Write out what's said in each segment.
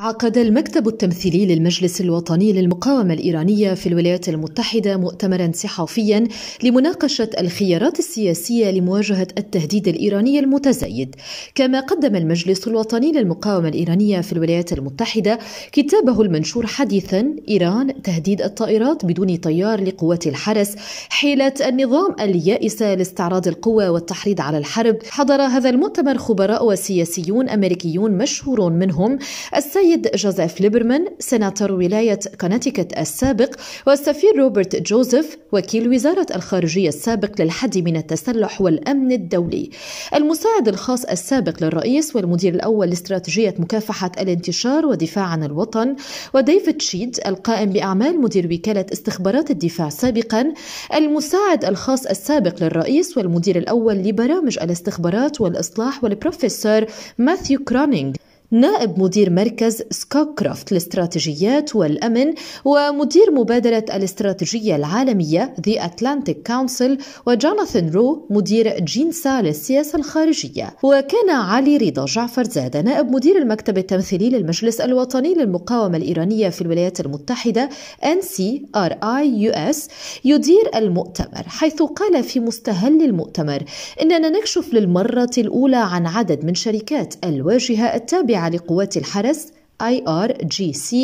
عقد المكتب التمثيلي للمجلس الوطني للمقاومة الإيرانية في الولايات المتحدة مؤتمرا صحفيا لمناقشة الخيارات السياسية لمواجهة التهديد الإيراني المتزايد. كما قدم المجلس الوطني للمقاومة الإيرانية في الولايات المتحدة كتابه المنشور حديثا إيران تهديد الطائرات بدون طيار لقوات الحرس حيلة النظام اليائسة لاستعراض القوة والتحريض على الحرب. حضر هذا المؤتمر خبراء وسياسيون أمريكيون مشهورون منهم السيد السيد جوزيف ليبرمان سيناتور ولاية كونيتيكت السابق والسفير روبرت جوزيف وكيل وزارة الخارجية السابق للحد من التسلح والأمن الدولي. المساعد الخاص السابق للرئيس والمدير الأول لاستراتيجية مكافحة الانتشار ودفاع عن الوطن وديفيد شيد القائم بأعمال مدير وكالة استخبارات الدفاع سابقا. المساعد الخاص السابق للرئيس والمدير الأول لبرامج الاستخبارات والإصلاح والبروفيسور ماثيو كرونينغ. نائب مدير مركز سكوكرافت للاستراتيجيات والأمن ومدير مبادرة الاستراتيجية العالمية The Atlantic Council وجوناثان رو مدير جينسا للسياسة الخارجية. وكان علي رضا جعفر زاد نائب مدير المكتب التمثيلي للمجلس الوطني للمقاومة الإيرانية في الولايات المتحدة NCRI US يدير المؤتمر حيث قال في مستهل المؤتمر إننا نكشف للمرة الأولى عن عدد من شركات الواجهة التابعة لقوات الحرس IRGC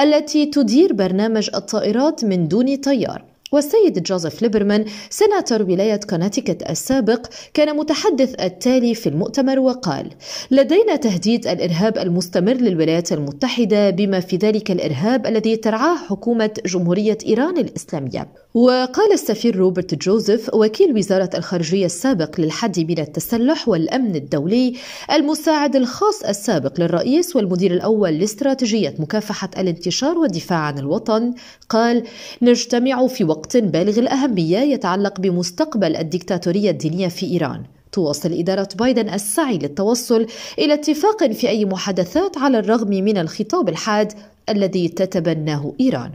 التي تدير برنامج الطائرات من دون طيار. والسيد جوزيف ليبرمان سيناتور ولاية كونيتيكت السابق كان متحدث التالي في المؤتمر وقال لدينا تهديد الإرهاب المستمر للولايات المتحدة بما في ذلك الإرهاب الذي ترعاه حكومة جمهورية إيران الإسلامية. وقال السفير روبرت جوزيف وكيل وزارة الخارجية السابق للحد من التسلح والأمن الدولي المساعد الخاص السابق للرئيس والمدير الأول لاستراتيجية مكافحة الانتشار والدفاع عن الوطن قال نجتمع في وقت بالغ الأهمية يتعلق بمستقبل الدكتاتورية الدينية في إيران. تواصل إدارة بايدن السعي للتوصل إلى اتفاق في أي محادثات على الرغم من الخطاب الحاد الذي تتبناه إيران.